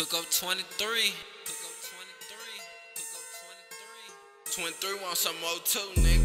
Cook up 23. Cook up 23. Cook up 23. 23 want some more too, nigga.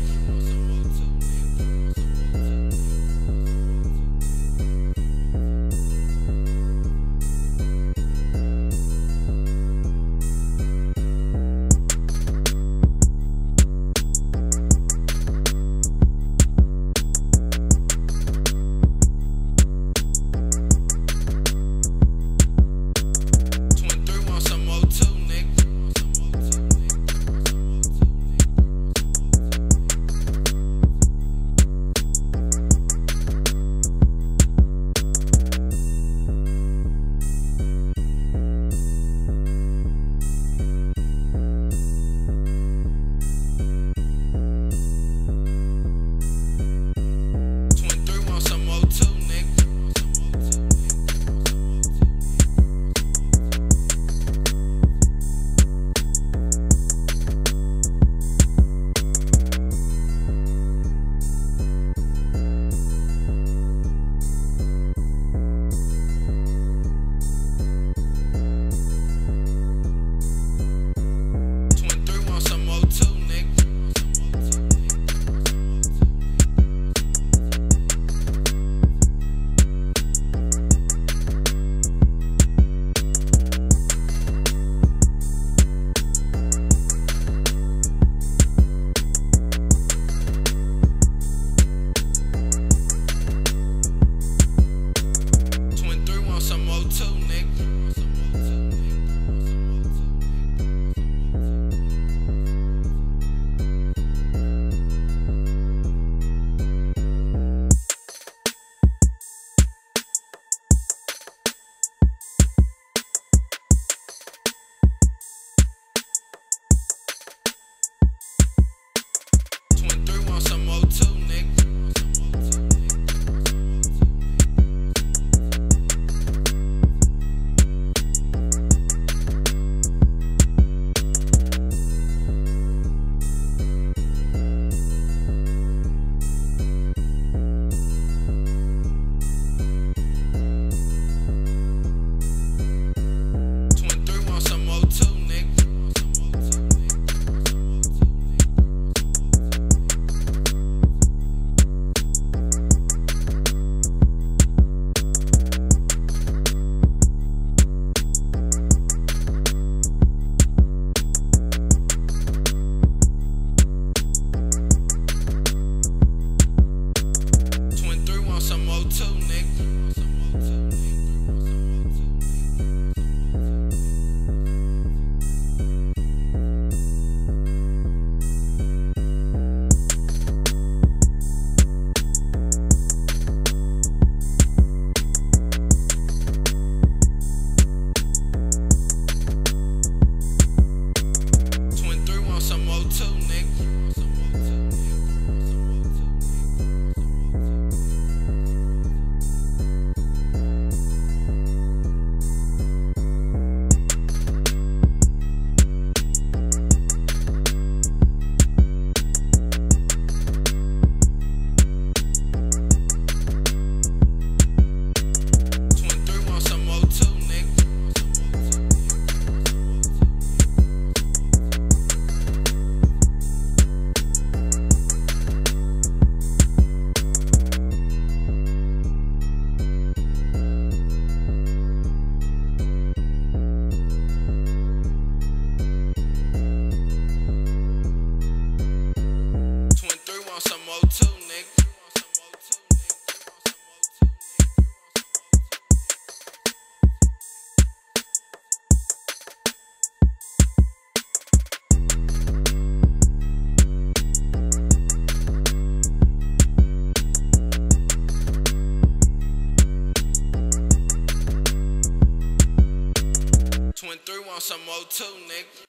three one some more oh too, nigga.